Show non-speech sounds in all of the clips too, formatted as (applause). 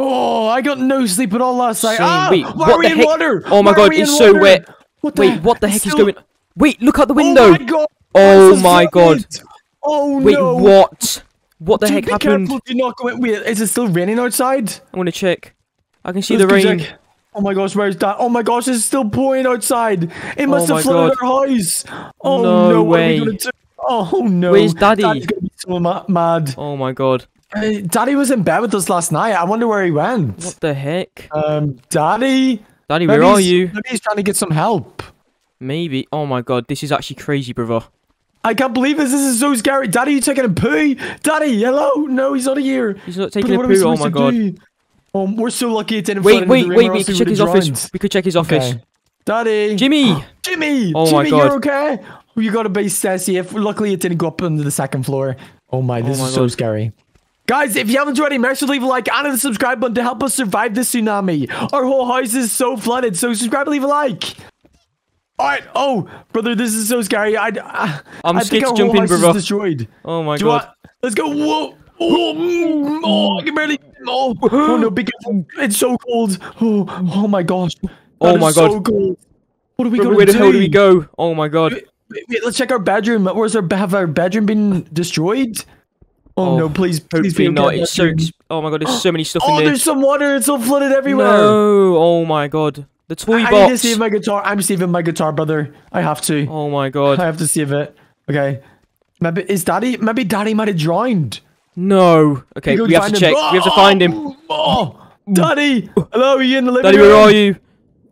Oh, I got no sleep at all last night. Ah, Wait, why what the heck? water? Oh my Why god, it's so water? wet. What Wait, what the heck is going? Wait, look out the window. Oh window. my god. Oh my god. Oh Wait, no. what? What the Dude, heck be happened? Careful, do not go in. Wait, is it still raining outside? I'm gonna check. I can see Let's the rain. check. Oh my gosh, where's that? Oh my gosh, it's still pouring outside. It must Oh have flooded God. our house. Oh No no, what are way. we gonna do? Oh no. Where's Daddy? Daddy's gonna be so ma- mad. Oh my god. Uh, Daddy was in bed with us last night. I wonder where he went. What the heck? Um, Daddy? Daddy, where are you? Maybe he's trying to get some help. Maybe. Oh my god, this is actually crazy, brother. I can't believe this. This is so scary. Daddy, you taking a poo? Daddy, hello? No, he's not here. He's not But taking a we poo. Oh my to god. do? Oh, we're so lucky it didn't Wait, wait, wait. We could check his would've office. drowned. We could check his office. Okay. Daddy. Jimmy. Jimmy! Oh my Jimmy, God. you're okay? Oh, you gotta be safe. Luckily, it didn't go up onto the second floor. Oh my, this Oh my is so scary. Guys, if you haven't already, make sure to leave a like and the subscribe button to help us survive this tsunami. Our whole house is so flooded, so subscribe and leave a like. Alright, oh, brother, this is so scary. I, I, I'm I scared think to our jump whole in, brother. destroyed. Oh my Do god. want? Let's go. Whoa. Oh, oh, I can barely. Oh, oh no, be careful. It's so cold. Oh, oh my gosh. Oh my is God. So cold. What are we Brother, going where the hell do we go? Oh my god. Wait, wait, wait, let's check our bedroom. Where's our have our bedroom been destroyed? Oh, Oh, no, oh, please, please be not. It's so. Oh my god, there's so many stuff Oh, in there. Oh, there's some water. It's all flooded everywhere. No. Oh my god. The toy I need to save my guitar. I'm saving my guitar, brother. I have to. Oh my god! I have to save it. Okay. Maybe is Daddy? Maybe Daddy might have drowned. No. Okay, we have to him. check. We have to find him. Oh, oh, Daddy! Hello, are you in the living Daddy, room? where are you?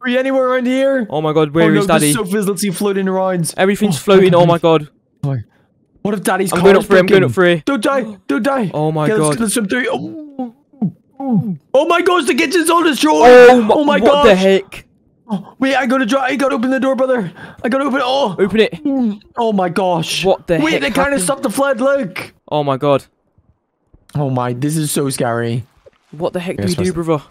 Are you anywhere around here? Oh my god, oh where no, is Daddy? the sofas. Let's see floating around. Everything's Oh, floating. Oh my god. What if Daddy's I'm going up it. I'm going up for. Don't die! Don't die! Oh my okay, God. Let's, let's through. Oh. oh my gosh, the kitchen's all destroyed! Oh my, oh my what gosh! the heck? Oh, wait, I gotta try. I gotta open the door, brother. I gotta open. It. Oh, Open it. oh my gosh! What the heck? Wait, heck they kind of stopped the flood. Look. Oh my god. Oh my, this is so scary. What the heck do we do, brother?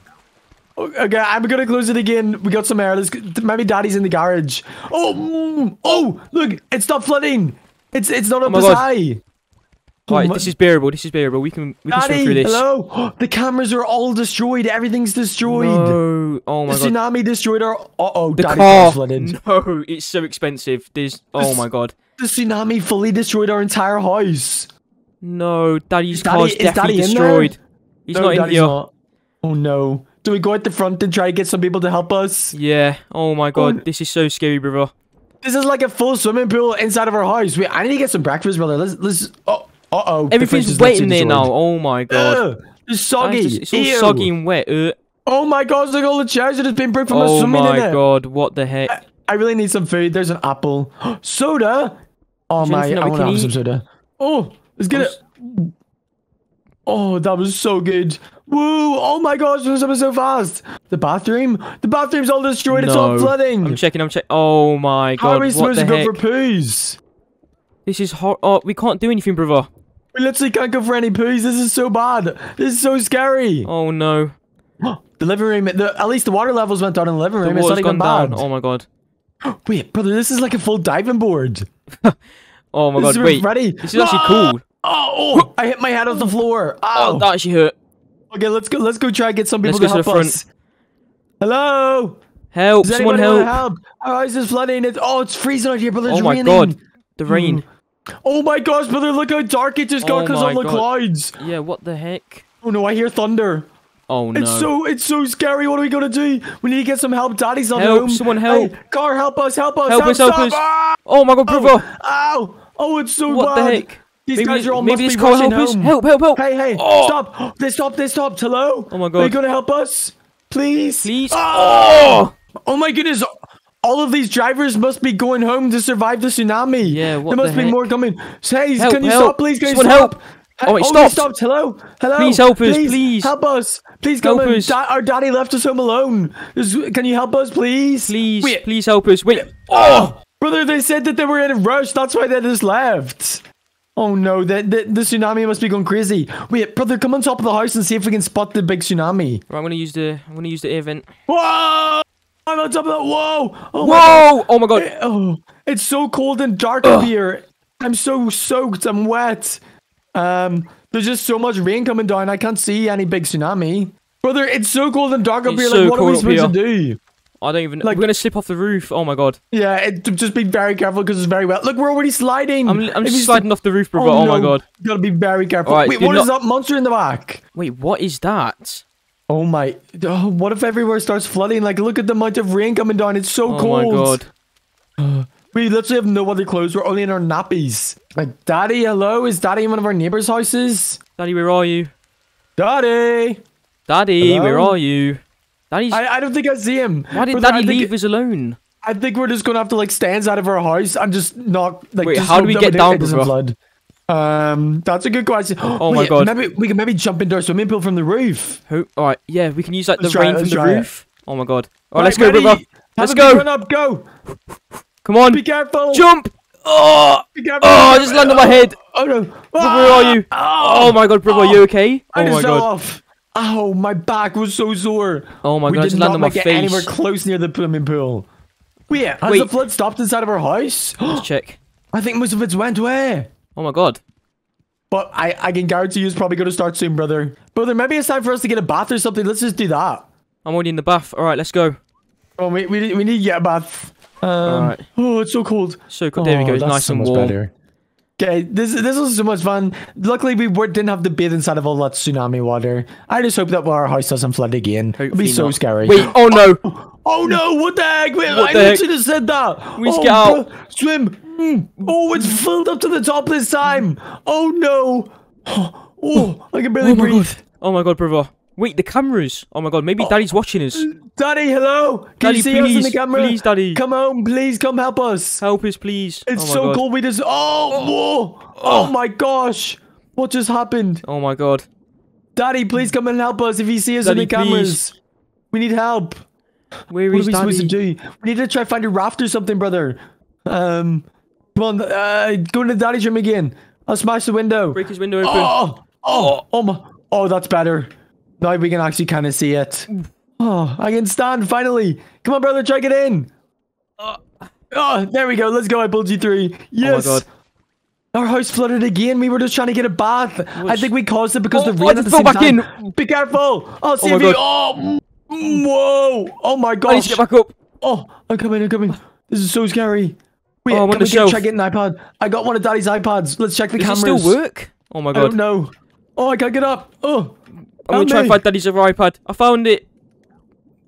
Okay, I'm gonna close it again. We got some air. Let's, maybe Daddy's in the garage. Oh, mm, oh, look, it stopped flooding. It's it's not up my as God. high. Oh Right, my- this is bearable. This is bearable. We can we can swim through this. hello. (gasps) The cameras are all destroyed. Everything's destroyed. No. Oh the my god. The tsunami destroyed our. Uh oh, The Daddy's car. No, it's so expensive. There's. Oh This- my god. The tsunami fully destroyed our entire house. No, Daddy's Daddy- car's is definitely Daddy destroyed. He's no, not in Daddy's here. not. Oh no. Do we go at the front and try to get some people to help us? Yeah. Oh my god. n- This is so scary, brother. This is like a full swimming pool inside of our house. Wait, I need to get some breakfast, brother. Let's let's. Oh, uh oh. Everything's wet in there now. Oh my god. Ugh, it's soggy. It's, just- it's all Ew. soggy and wet. Uh, Oh my god! look at all the chairs that have been broken from oh swimming in my it. god. What the heck? I really need some food. There's an apple. (gasps) Soda? Oh my, I want to can have some soda. Oh, let's get it. Oh, that was so good. Woo! Oh my gosh, this was so fast. The bathroom? The bathroom's all destroyed. It's all flooding. I'm checking. I'm checking. Oh my god. How are we supposed to heck? go for poos? This is hot. Oh, we can't do anything, brother. We literally can't go for any poos. This is so bad. This is so scary. Oh no. (gasps) The living room, the, at least the water levels went down in the living The room. It's not even gone bad. down. Oh my god. (gasps) Wait, brother, this is like a full diving board. (laughs) Oh my This is god. Wait. ready. This is actually Ah! (gasps) cool. Oh, oh, I hit my head off the floor. Oh, Ow. that actually hurt. Okay, let's go. Let's go try and get some people Let's to to help the us. Hello. Help! Does Someone help! help? Our house is flooding. It's, oh, it's freezing out here, brother. It's Oh my raining. god. The rain. Hmm. Oh my gosh, brother! Look how dark it just got Oh because my of the God. clouds. Yeah. What the heck? Oh no, I hear thunder. Oh no. It's so it's so scary. What are we gonna do? We need to get some help. Daddy's not Help, home. someone help. Hey, car, help us! Help us! Help us, help us. Oh my god, brother! Ow! Oh, it's so what the heck? These maybe guys are all maybe must be car rushing help us. home. Help! Help! Help! Hey, hey! Oh. Stop! They stopped. They stopped. Hello. Oh my god. Are you gonna help us? Please. Please. Ah! Oh! Oh my goodness! All of these drivers must be going home to survive the tsunami. Yeah, what There must the be more coming. Hey, Help, can you help. stop, please? Can you stop? help. Oh, it you oh, stopped. stopped. Hello, hello. Please help us, please. help us. Please come Help in. us. Da- our daddy left us home alone. Is- Can you help us, please? Please, Wait, please help us. Wait. Oh, brother, they said that they were in a rush. That's why they just left. Oh no, the, the, the tsunami must be going crazy. Wait, brother, come on top of the house and see if we can spot the big tsunami. Right, I'm gonna use the. I'm gonna use the air vent. Whoa! I'm on top of that. Whoa! Oh my God. Whoa! Oh my god. Oh, it's so cold and dark up here. I'm so soaked. I'm wet. Um, there's just so much rain coming down. I can't see any big tsunami. Brother, it's so cold and dark up It's here. so Like, what are we supposed to do? I don't even. Like- We're gonna slip off the roof. Oh my god. Yeah, it, just be very careful because it's very wet. Look, we're already sliding. I'm, I'm just sliding off the roof, bro. Oh, oh, my no. god. Gotta be very careful. Alright, Wait, what is not- that monster in the back? Wait, what is that? Oh my! Oh, what if everywhere starts flooding? Like, look at the amount of rain coming down. It's so Oh cold. my god. (gasps) We literally have no other clothes. We're only in our nappies. Like, Daddy, hello? Is Daddy in one of our neighbors' houses? Daddy, where are you? Daddy! Daddy, Hello? where are you? Daddy's. I, I don't think I see him. Why did Daddy I think, leave us alone? I think we're just gonna have to like stay inside of our house and just knock. like. Wait, how do we get down, bro? flood. Um, that's a good question. (gasps) Oh my God. Maybe we can maybe jump into our swimming pool from the roof. Who? All right, yeah, we can use like Let's the it, rain from the try it. roof. Oh my god. All right, Right, let's go, brother. Let's go. Run up, go! Come on. Be careful! Jump. Oh, Be careful! oh, I just landed on my head. Oh no! Where are you? Oh, Oh my god, brother, are you okay? I Oh just my god. off. Ow, my back was so sore. Oh my we god, I did just not landed on my make it anywhere close near the swimming pool. Wait, has Wait. the flood stopped inside of our house? (gasps) Let's check. I think most of it's went away. Oh my god. But I, I can guarantee you it's probably going to start soon, brother. Brother, maybe it's time for us to get a bath or something. Let's just do that. I'm already in the bath. All right, let's go. Oh, we, we, we need to get a bath. Um, Alright. Oh, it's so cold. So cold. There we Oh, go. It's nice so and warm. better. Okay, this this was so much fun. Luckily, we were, didn't have to bathe inside of all that tsunami water. I just hope that our house doesn't flood again. It'd be so not. scary. Wait. Oh no. (gasps) Oh no! What the heck? Wait, What I literally just said that. We oh, get out. swim. Mm. Oh, it's filled up to the top this time. Oh no! (gasps) Oh, I can barely Oh breathe. god. Oh my god, brother. Wait, the cameras. Oh my god. Maybe Daddy's watching us. Daddy, hello. Can Daddy, you see us in the please, camera? please, Daddy. Come home, please. Come help us. Help us, please. It's oh so god. cold. We just. Oh, whoa. Oh my gosh! What just happened? Oh my god. Daddy, please come and help us if you see us in the cameras. We need help. Where What is are we Daddy? supposed to do? We need to try to find a raft or something, brother. Um, come on, uh, go into daddy's room again. I'll smash the window. Break his window open. Oh, oh, oh my, oh, that's better. Now we can actually kind of see it. Oh, I can stand finally. Come on, brother, check it in. Oh, there we go. Let's go. I pulled you. Yes. Oh my god. Our house flooded again. We were just trying to get a bath. I think we caused it because Oh, the rain at just the same back time. Be careful. I'll see Oh if you. Oh, mm, whoa. Oh my I need gosh. to get back up. Oh, I'm coming, I'm coming. This is so scary. Wait, Oh, I'm on the shelf. try getting an iPad? I got one of Daddy's iPads. Let's check the Does cameras. it still work? Oh my god. I don't know. Oh, I can't get up. Oh, I'm gonna try help and me. find Daddy's other iPad. I found it.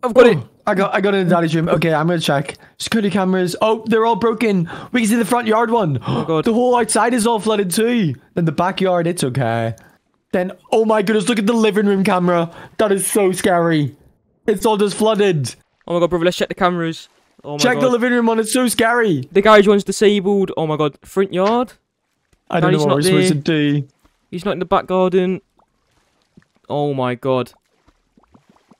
I've got oh, it. Oh, I got, I got it in Daddy's room. Okay, I'm gonna check security cameras. Oh, they're all broken. We can see the front yard one. Oh God. (gasps) The whole outside is all flooded too. Then the backyard, it's okay. Then, oh my goodness, look at the living room camera. That is so scary. It's all just flooded. Oh my god, brother. Let's check the cameras. Oh my Check god. the living room one. It's so scary. The garage one's disabled. Oh my god. Front yard. I don't Daddy's know what we're not supposed to do. He's not in the back garden. Oh my god.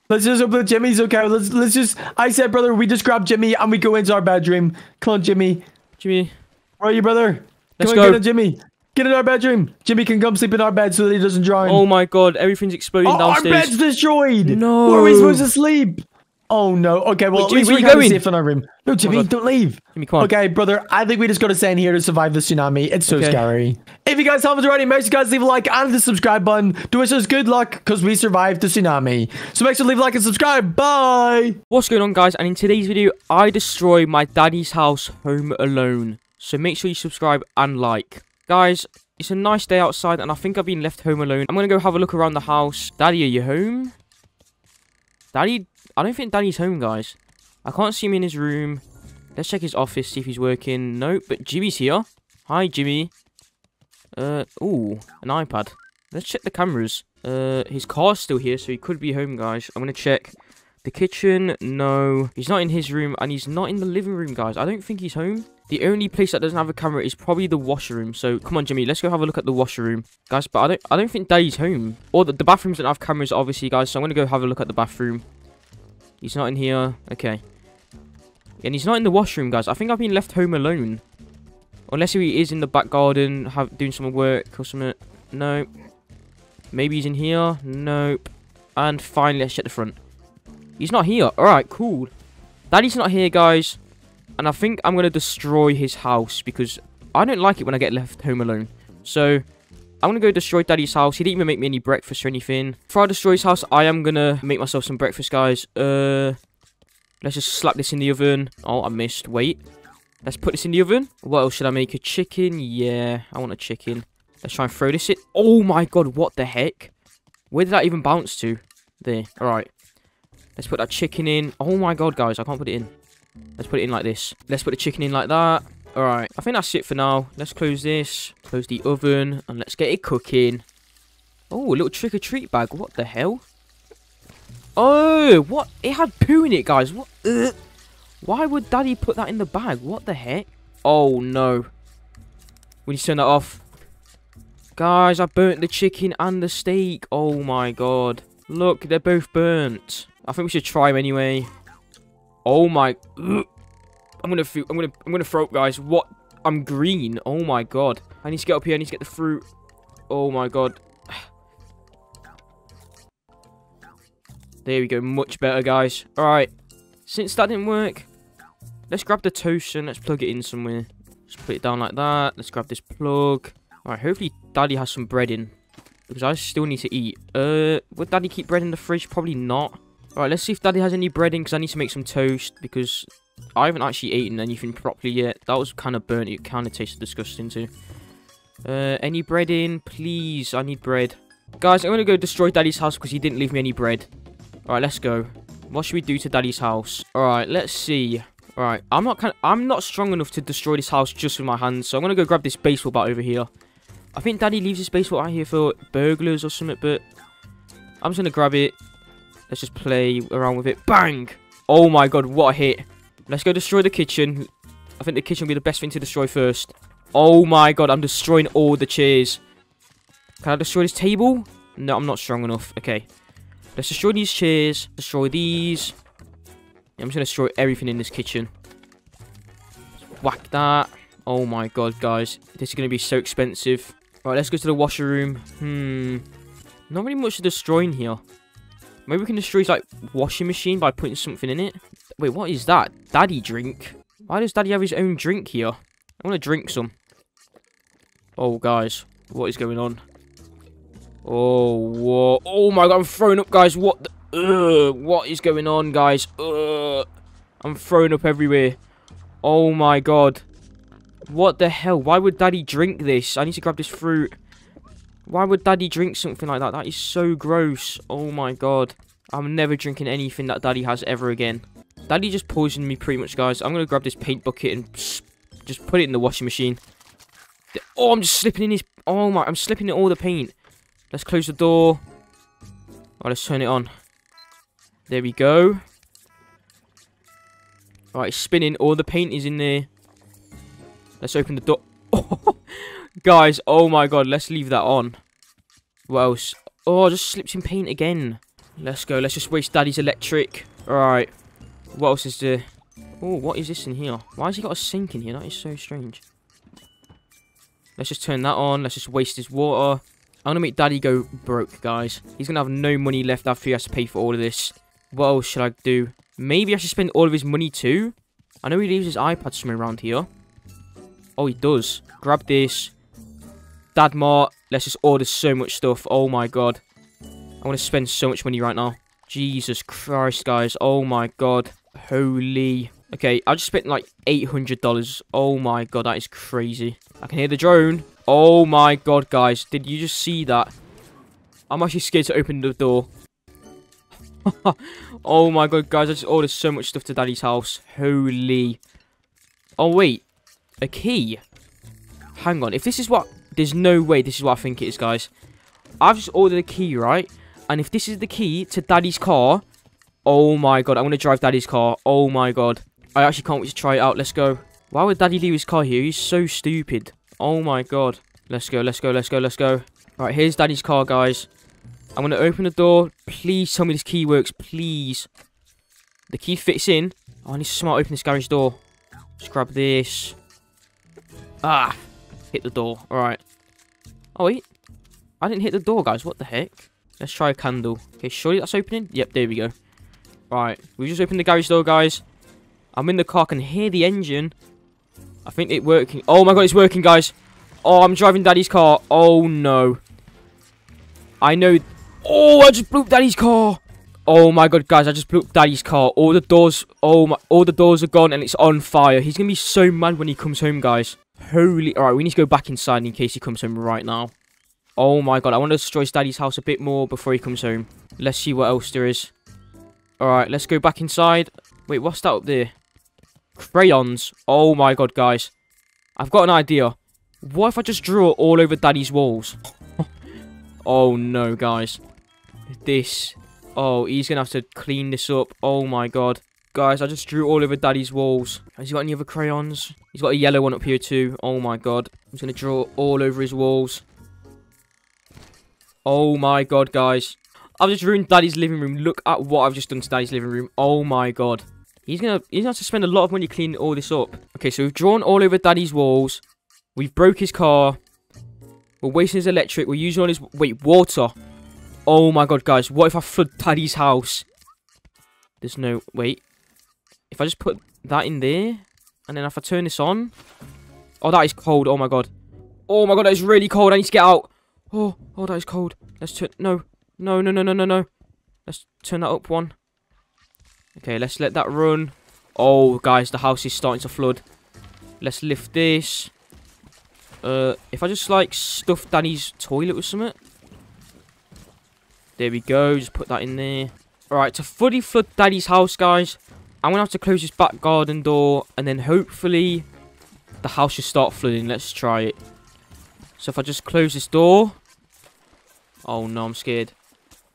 Let's just hope that Jimmy's okay. Let's let's just. I said, brother, we just grab Jimmy and we go into our bedroom. Come on, Jimmy. Jimmy. Where are you, brother? Let's come on, go. get in, Jimmy. Get in our bedroom. Jimmy can come sleep in our bed so that he doesn't drown. Oh my god. Everything's exploding Oh, our downstairs. bed's destroyed. No. Where are we supposed to sleep? Oh no. Okay, well Wait, at Jimmy, least we're you kind of going? safe in our room. No, Jimmy, God. don't leave. Jimmy, come on. Okay, brother, I think we just gotta stay in here to survive the tsunami. It's so Okay. scary. If you guys haven't already, make sure you guys leave a like and the subscribe button to wish us good luck because we survived the tsunami. So make sure to leave a like and subscribe. Bye. What's going on guys and in today's video I destroy my daddy's house home alone. So make sure you subscribe and like. Guys, it's a nice day outside and I think I've been left home alone. I'm gonna go have a look around the house. Daddy, are you home? Daddy, I don't think Daddy's home guys. I can't see him in his room. Let's check his office, see if he's working. Nope, but Jimmy's here. Hi Jimmy. Uh, ooh, an iPad. Let's check the cameras. Uh, his car's still here so he could be home guys. I'm gonna check. The kitchen, no. He's not in his room, and he's not in the living room, guys. I don't think he's home. The only place that doesn't have a camera is probably the washroom. So come on, Jimmy, let's go have a look at the washroom, guys. But I don't, I don't think Daddy's home. Or the, the bathrooms don't have cameras, obviously, guys. So I'm gonna go have a look at the bathroom. He's not in here. Okay. And he's not in the washroom, guys. I think I've been left home alone. Unless he is in the back garden, have doing some work or something. No. Maybe he's in here. Nope. And finally, let's check the front. He's not here. Alright, cool. Daddy's not here, guys. And I think I'm going to destroy his house because I don't like it when I get left home alone. So, I'm gonna go destroy Daddy's house. He didn't even make me any breakfast or anything. Before I destroy his house, I am gonna make myself some breakfast, guys. Uh, let's just slap this in the oven. Oh, I missed. Wait. Let's put this in the oven. What else should I make? A chicken? Yeah, I want a chicken. Let's try and throw this in. Oh my god, what the heck? Where did that even bounce to? There. Alright. Let's put that chicken in. Oh my god, guys, I can't put it in. Let's put it in like this. Let's put the chicken in like that. Alright, I think that's it for now. Let's close this. Close the oven. And let's get it cooking. Oh, a little trick-or-treat bag. What the hell? Oh, what? It had poo in it, guys. What? Ugh. Why would Daddy put that in the bag? What the heck? Oh, no. We need to turn that off. Guys, I burnt the chicken and the steak. Oh, my God. Look, they're both burnt. I think we should try them anyway. Oh, my... Ugh. I'm gonna, I'm gonna, I'm gonna throw up, guys. What? I'm green. Oh, my God. I need to get up here. I need to get the fruit. Oh, my God. (sighs) There we go. Much better, guys. All right. Since that didn't work, let's grab the toaster and let's plug it in somewhere. Just put it down like that. Let's grab this plug. Alright, hopefully Daddy has some bread in. Because I still need to eat. Uh, would Daddy keep bread in the fridge? Probably not. Alright, let's see if Daddy has any bread in because I need to make some toast. Because I haven't actually eaten anything properly yet. That was kind of burnt. It kind of tasted disgusting too. Uh, any bread in? Please, I need bread. Guys, I'm going to go destroy Daddy's house because he didn't leave me any bread. Alright, let's go. What should we do to Daddy's house? Alright, let's see. Alright, I'm not kind of, I'm not strong enough to destroy this house just with my hands, so I'm gonna go grab this baseball bat over here. I think Daddy leaves this baseball out here for burglars or something, but I'm just gonna grab it. Let's just play around with it. Bang! Oh my god, what a hit. Let's go destroy the kitchen. I think the kitchen will be the best thing to destroy first. Oh my god, I'm destroying all the chairs. Can I destroy this table? No, I'm not strong enough. Okay. Let's destroy these chairs. Destroy these. I'm just going to destroy everything in this kitchen. Whack that. Oh my god, guys. This is going to be so expensive. Right, let's go to the washer room. Hmm. Not really much to destroy in here. Maybe we can destroy his, like, washing machine by putting something in it. Wait, what is that? Daddy drink? Why does Daddy have his own drink here? I want to drink some. Oh, guys. What is going on? Oh, whoa. Oh my god, I'm throwing up, guys. What the, what is going on, guys? Ugh. I'm throwing up everywhere. Oh my god. What the hell? Why would Daddy drink this? I need to grab this fruit. Why would Daddy drink something like that? That is so gross. Oh my god. I'm never drinking anything that Daddy has ever again. Daddy just poisoned me pretty much, guys. I'm going to grab this paint bucket and just put it in the washing machine. Oh, I'm just slipping in his... Oh my... I'm slipping in all the paint. Let's close the door. Right, let's turn it on. There we go. Alright, spinning. All the paint is in there. Let's open the door. Oh, (laughs) Guys, oh my god, let's leave that on. What else? Oh, just slipped in paint again. Let's go. Let's just waste Daddy's electric. Alright. What else is there? Oh, what is this in here? Why has he got a sink in here? That is so strange. Let's just turn that on. Let's just waste his water. I'm gonna make Daddy go broke, guys. He's gonna have no money left after he has to pay for all of this. What else should I do? Maybe I should spend all of his money too? I know he leaves his iPad somewhere around here. Oh, he does. Grab this. Dad Mart. Let's just order so much stuff. Oh my god. I want to spend so much money right now. Jesus Christ, guys. Oh my god. Holy. Okay, I just spent like $800. Oh my god, that is crazy. I can hear the drone. Oh my god, guys. Did you just see that? I'm actually scared to open the door. (laughs) oh my god, guys. I just ordered so much stuff to Daddy's house. Holy. Oh, wait. A key? Hang on. If this is what... There's no way this is what I think it is, guys. I've just ordered a key, right? And if this is the key to Daddy's car... Oh my god. I'm going to drive Daddy's car. Oh my god. I actually can't wait to try it out. Let's go. Why would Daddy leave his car here? He's so stupid. Oh my god. Let's go, let's go, let's go, let's go. Alright, here's Daddy's car, guys. I'm going to open the door. Please tell me this key works, please. The key fits in. Oh, I need to smart open this garage door. Just grab this. Ah, hit the door. Alright. Oh, wait. I didn't hit the door, guys. What the heck? Let's try a candle. Okay, surely that's opening? Yep, there we go. Right, we just opened the garage door, guys. I'm in the car, I can hear the engine. I think it working. Oh my god, it's working, guys. Oh, I'm driving Daddy's car. Oh, no. I know. Oh, I just blew up Daddy's car. Oh my god, guys, I just blew up Daddy's car. All the doors, oh my, all the doors are gone and it's on fire. He's gonna be so mad when he comes home, guys. Holy, alright, we need to go back inside in case he comes home right now. Oh my god, I want to destroy Daddy's house a bit more before he comes home. Let's see what else there is. Alright, let's go back inside. Wait, what's that up there? Crayons. Oh my god, guys. I've got an idea. What if I just draw it all over Daddy's walls? (laughs) oh no, guys. This Oh, he's going to have to clean this up. Oh my god. Guys, I just drew all over Daddy's walls. Has he got any other crayons? He's got a yellow one up here too. Oh my god. I'm just going to draw all over his walls. Oh my god, guys. I've just ruined Daddy's living room. Look at what I've just done to Daddy's living room. Oh my god. He's gonna he's gonna have to spend a lot of money cleaning all this up. Okay, so we've drawn all over Daddy's walls. We've broke his car. We're wasting his electric. We're using all his wait water. Oh my god, guys. What if I flood Daddy's house? There's no... Wait. If I just put that in there, and then if I turn this on... Oh, that is cold. Oh my god. Oh my god, that is really cold. I need to get out. Oh, oh, that is cold. Let's turn... No. No, no, no, no, no, no. Let's turn that up one. Okay, let's let that run. Oh, guys, the house is starting to flood. Let's lift this. Uh, if I just, like, stuff Danny's toilet with something... There we go. Just put that in there. Alright, to fully flood Daddy's house, guys, I'm going to have to close this back garden door. And then hopefully the house should start flooding. Let's try it. So if I just close this door. Oh, no, I'm scared.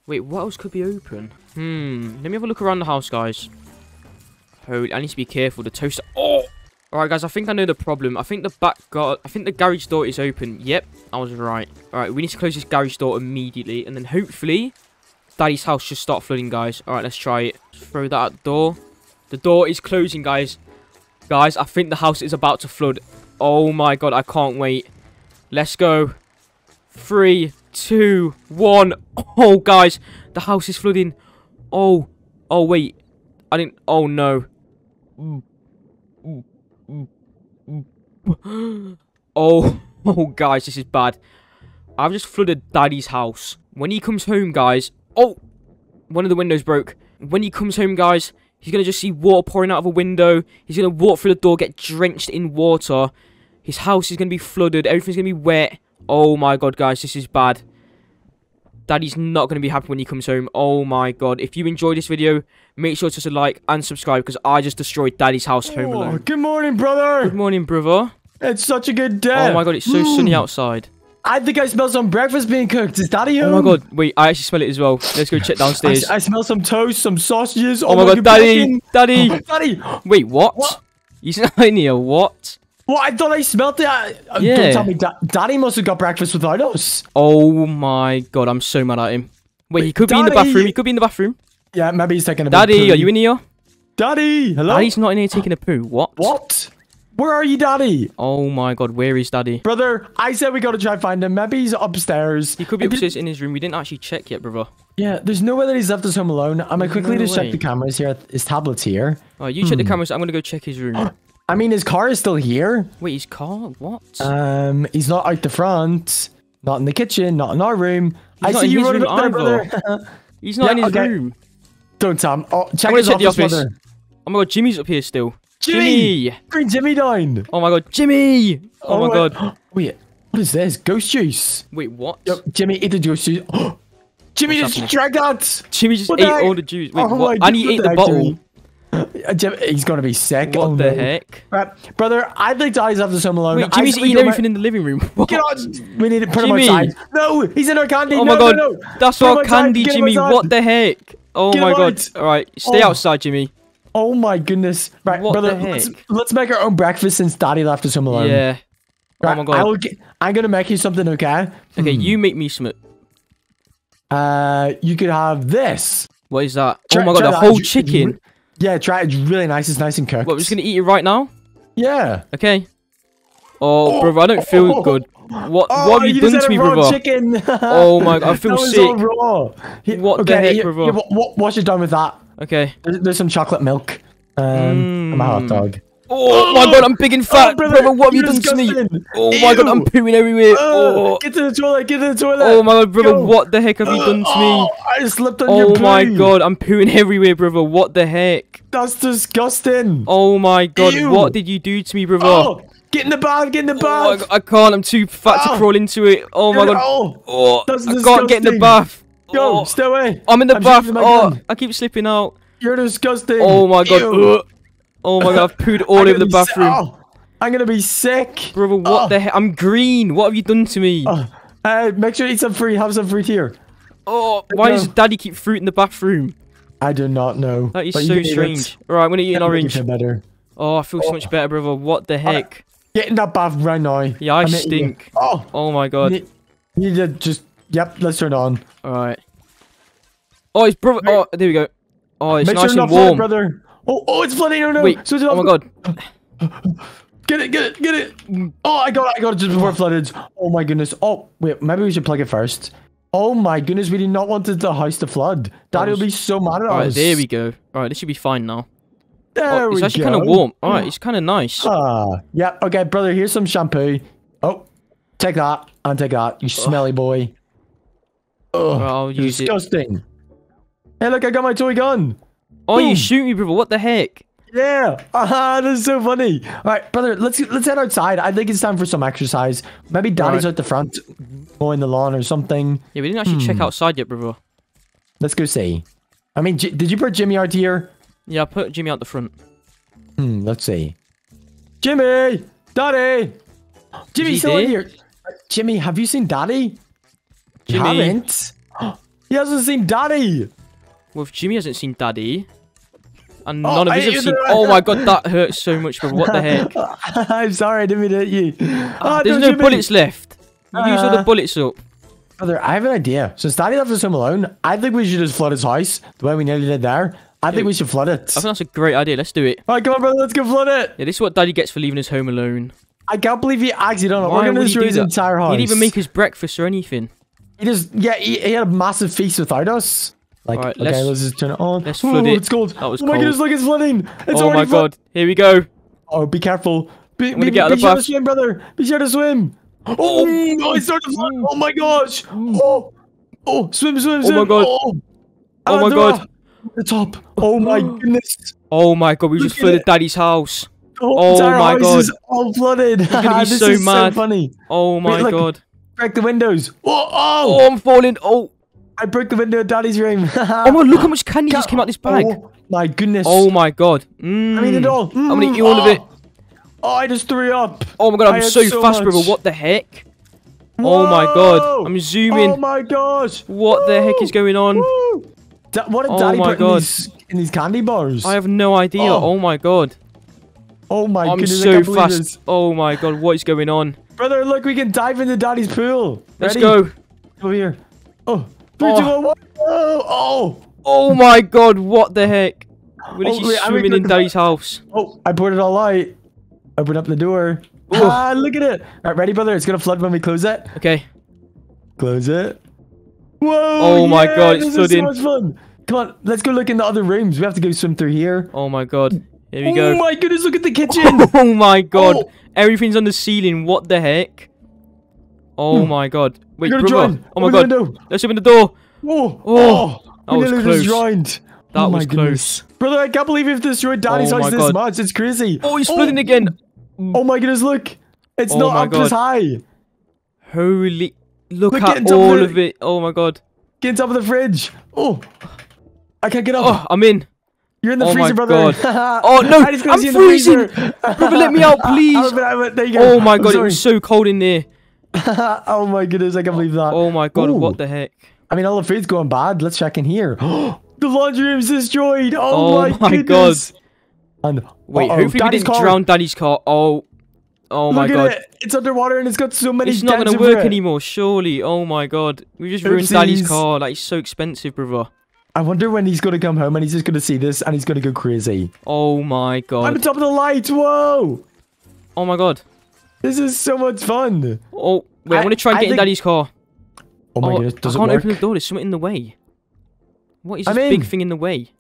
Wait, what else could be open? Hmm. Let me have a look around the house, guys. Holy, I need to be careful. The toaster... Oh! Alright, guys, I think I know the problem. I think the back gar I think the garage door is open. Yep, I was right. Alright, we need to close this garage door immediately. And then hopefully, Daddy's house should start flooding, guys. Alright, let's try it. throw that at the door. The door is closing, guys. Guys, I think the house is about to flood. Oh my god, I can't wait. Let's go. Three, two, one. Oh, guys, the house is flooding. Oh, oh, wait. I didn't... Oh, no. oh, (laughs) oh, guys, this is bad. I've just flooded Daddy's house. When he comes home, guys... Oh! One of the windows broke. When he comes home, guys, he's going to just see water pouring out of a window. He's going to walk through the door, get drenched in water. His house is going to be flooded. Everything's going to be wet. Oh, my God, guys, this is bad. Daddy's not going to be happy when he comes home. Oh, my God. If you enjoyed this video, make sure to like and subscribe because I just destroyed Daddy's house home oh, alone. Good morning, brother. Good morning, brother. It's such a good day. Oh my god, it's so mm. sunny outside. I think I smell some breakfast being cooked. Is Daddy home? Oh my god, wait, I actually smell it as well. Let's go check downstairs. I, I smell some toast, some sausages. Oh, oh my god, Daddy, Daddy. (gasps) Daddy. Wait, what? What? He's not (laughs) in here, what? What? I thought I smelled it. Uh, yeah. Don't tell me, da Daddy must have got breakfast without us. Oh my god, I'm so mad at him. Wait, he could Daddy. be in the bathroom. He could be in the bathroom. Yeah, maybe he's taking a Daddy, are you in here? Daddy, hello? Daddy's not in here taking a poo. What? What? Where are you, Daddy? Oh my god, where is Daddy? Brother, I said we gotta try and find him. Maybe he's upstairs. He could be upstairs in his room. We didn't actually check yet, brother. Yeah, there's no way that he's left us home alone. I'm gonna quickly no just way. check the cameras here. His tablet's here. Oh, you hmm. check the hmm. cameras. I'm gonna go check his room. (gasps) I mean, his car is still here. Wait, his car? What? Um, he's not out the front. Not in the kitchen. Not in our room. He's I see you running up there, brother. (laughs) he's not yeah, in his okay. room. Don't tell him. Oh, check his check office, the office. Oh my god, Jimmy's up here still. Jimmy! Jimmy! Bring Jimmy down! Oh my god, Jimmy! Oh, oh my god. (gasps) Wait, what is this? Ghost juice? Wait, what? Yo, Jimmy, eat the ghost juice. (gasps) Jimmy What's just drank that! Jimmy just what ate all the juice. Wait, oh what? And he ate the, the bottle. Jim, (laughs) he's gonna be sick. What oh, the no. heck? Right, brother, I'd like to eyes after some alone. Wait, Jimmy's eating everything my... in the living room. What? (laughs) Get on! We need to put Jimmy. him outside. No, he's in our candy. Oh no, my god, no, no. that's put our candy, Jimmy. What the heck? Oh Get my god! All right, stay oh. outside, Jimmy. Oh my goodness! Right, what brother, let's, let's, make our own breakfast since Daddy left us home alone. Yeah. Oh right, oh my god! I will get, I'm gonna make you something, okay? Okay, hmm. you make me something. Uh, you could have this. What is that? Try, oh my god, a whole chicken. Yeah, try it. It's really nice. It's nice and cooked. What, we're just gonna eat it right now? Yeah. Okay. Oh, oh brother, I don't feel oh, good. What oh, what have you, you done to me, brother? Chicken. (laughs) oh my god, I feel that sick. All raw. What okay, the heck, yeah, brother? What, what, what's you done with that? Okay. There's, there's some chocolate milk. Um, mm. I'm a hot dog. Oh, my god, I'm big and fat, brother, brother. What have you done to me? disgusting. Oh my god, I'm Ew. pooing everywhere. Uh, Oh, Get to the toilet. Get to the toilet. oh my god, brother. What the heck have you done to Oh, me? I slipped on your Oh my god, I'm pooing (laughs) everywhere, brother. What the heck? That's disgusting. Oh my god, Ew. what did you do to me, brother? Oh, get in the bath. Get in the Oh bath. god, I can't. I'm too fat to Oh. crawl into it. Oh my god. Oh, Oh, I can't get in the bath. go. Oh, Stay away. I'm in the I'm bath. Oh, gun. I keep slipping out. You're disgusting. Oh my god. Oh my (laughs) god, I've pooed all over the bathroom. oh, I'm gonna be sick. Brother, what Oh. the heck? I'm green. What have you done to me? Oh, uh, make sure you eat some fruit. Have some fruit here. Oh, why no. does daddy keep fruit in the bathroom? I do not know. That is so can eat it. strange. Alright, I'm gonna eat an orange. feel better. Oh, I feel so much better, brother. What the heck? Get in that bath right now. Yeah, I I'm gonna eat you. stink. Oh, Oh my god. you need to just. Yep, let's turn it on. Alright. Oh, it's brother. Oh, there we go. Oh, it's Make nice sure and warm. brother. Oh, oh, it's flooding. Oh no. Wait. Switch it Oh my god. Get it, get it, get it. Oh, I got it, I got it just before it flooded. Oh my goodness. Oh, wait, maybe we should plug it first. Oh my goodness, we did not want the house to flood. Daddy will be so mad at Alright, us. there we go. Alright, this should be fine now. There Oh, it's actually kind of warm. Alright, it's kind of nice. Ah, yeah. Okay, brother, here's some shampoo. Oh, take that and take that, you smelly boy. Oh, Right, I'll use it. disgusting. Hey, look, I got my toy gun. Oh, you shoot me, brother. What the heck? Yeah. (laughs) Aha, this is so funny. All right, brother, let's let's head outside. I think it's time for some exercise. Maybe Daddy's Right. out the front, mowing the lawn or something. Yeah, we didn't actually check Hmm. outside yet, brother. Let's go see. I mean, J- did you put Jimmy out here? Yeah, I put Jimmy out the front. Hmm, let's see. Jimmy! Daddy! Jimmy's still in here. Jimmy, have you seen Daddy? You haven't? (gasps) He hasn't seen Daddy! Well, if Jimmy hasn't seen Daddy, and Oh, none of us have seen. Oh my god, that hurts so much, brother. What the heck? (laughs) I'm sorry, I didn't mean to hit you. Ah, There's no, bullets left. You used all the Uh, bullets up. Brother, I have an idea. Since Daddy left us home alone, I think we should just flood his house the way we nearly did there. I think we should flood it. I think that's a great idea. Let's do it. Alright, come on, brother, let's go flood it. Yeah, this is what Daddy gets for leaving us home alone. I can't believe he actually done it. We're he destroy his entire house. He didn't even make his breakfast or anything. He just, yeah, he, he had a massive feast without us. Like, Alright, okay, let's- let's, just turn it on. let's Ooh, flood it. It's cold. That was oh my goodness, look, it's flooding. It's oh my god. Here we go. Oh, be careful. Be, gonna be, get out be of the sure to swim, brother. Be sure to swim. Oh, oh, it started to flood. Oh my gosh. Oh, oh, swim, swim, swim. Oh my God. Oh, Oh my God. The top. Oh my (gasps) goodness. Oh my god, we Look just flooded. Daddy's house. Oh, oh entire my God. is all flooded. gonna be (laughs) this so is mad. so funny. Oh my look. god. Break the windows. Oh, oh, Oh, I'm falling. Oh. I broke the window of Daddy's room. (laughs) Oh my, look how much candy just came out of this bag. Oh my goodness. Oh my god. Mm. I mean it all. I'm gonna Mm, eat all of it. oh. Oh, I just threw up. Oh my god, I'm so, so fast, brother. much. What the heck? Oh my god. I'm zooming. Oh my gosh. What the heck is going on? What did Oh Daddy put in these, in these candy bars? I have no idea. Oh. Oh, my god. oh my god. I'm goodness, so fast. this. Oh my god, what is going on? Brother, look, we can dive into Daddy's pool. Let's go. Over here. Oh, three, Oh. two, one, one. Oh, oh, Oh my god, what the heck? We're Oh, literally wait, I'm swimming gonna- in Daddy's house. oh, I poured it all out. Open up the door. Ooh. Ah, look at it. All right, ready, brother? It's gonna flood when we close it. Okay. Close it. Whoa! Oh my yeah, God, it's flooding. so much fun. Come on, let's go look in the other rooms. We have to go swim through here. Oh my god. Here we oh go. Oh my goodness, look at the kitchen. (laughs) Oh my god. Oh. Everything's on the ceiling. What the heck? Oh my god. Wait, We're gonna brother. drown. Oh my We're god. Let's open the door. Oh, Oh, that we was close. drowned. That oh was goodness. Brother, I can't believe we've destroyed Daddy's Oh house this God. much. It's crazy. Oh, he's oh. flooding again. Oh my goodness, look. It's Oh not up as God. high. Holy. Look, Look, at on top of all of it. Oh my god. Get on top of the fridge. Oh. I can't get up. Oh, I'm in. You're in the oh freezer, brother. (laughs) Oh, no, I just couldn't I'm see in the freezing. Brother, let me out, (laughs) please. I went- I went- there you go. Oh my I'm god, it was so cold in there. (laughs) oh my goodness, I can't believe that. Oh my god, Ooh. what the heck? I mean, all the food's going bad. Let's check in here. (gasps) the laundry room's destroyed. Oh, Oh my, my goodness. And Wait, uh-oh, hopefully we didn't car. drown Daddy's car. Oh, oh my Look at god. it. It's underwater and it's got so many. It's not gonna work it. anymore, surely. Oh my god. We just ruined Daddy's car. Like, it's so expensive, brother. I wonder when he's gonna come home and he's just gonna see this and he's gonna go crazy. Oh my god! I'm god. on top of the lights. Whoa! Oh my god. This is so much fun. Oh, wait, I, I- want to try and I get in Daddy's car. Oh my oh, goodness, does I can't open the door. There's something in the way. What is this big in. thing in the way?